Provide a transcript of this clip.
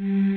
Mm.